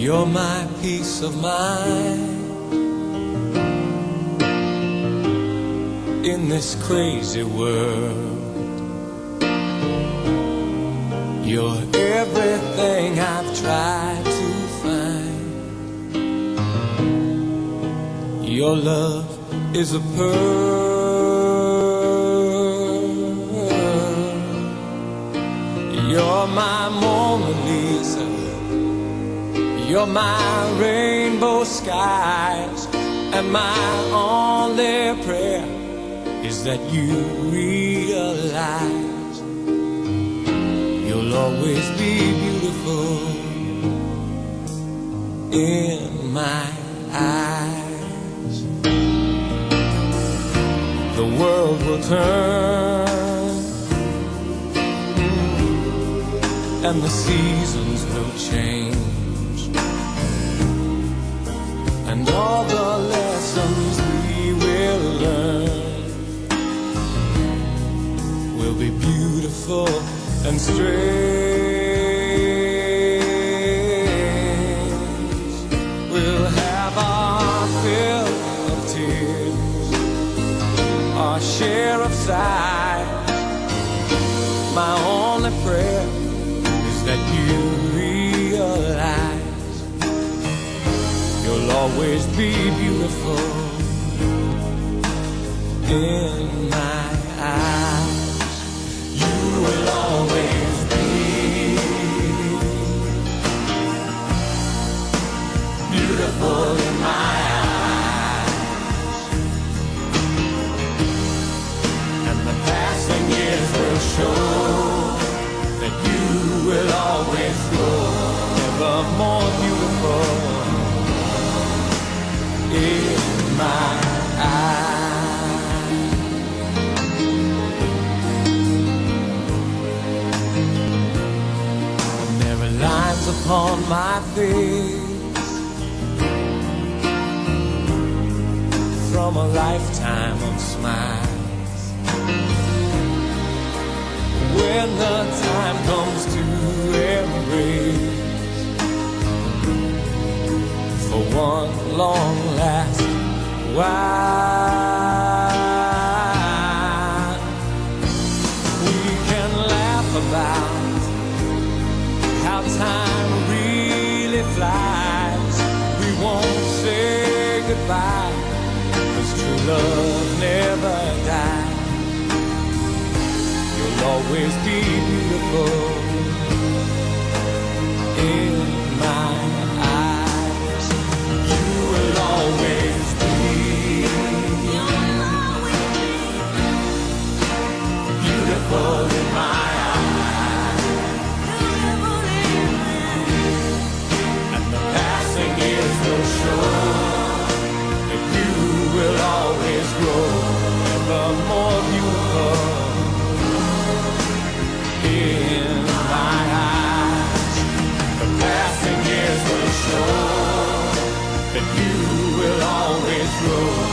You're my peace of mind in this crazy world. You're everything I've tried to find. Your love is a pearl. You're my Mona Lisa. You're my rainbow skies. And my only prayer is that you realize you'll always be beautiful in my eyes. The world will turn and the seasons will change. And all the lessons we will learn will be beautiful and strange. We'll have our fill of tears, our share of sighs. My only prayer is that you you'll always be beautiful in my eyes. Upon my face from a lifetime of smiles. When the time comes to embrace for one long last while. We can laugh about how time really flies. We won't say goodbye, cause true love never dies. You'll always be beautiful in grow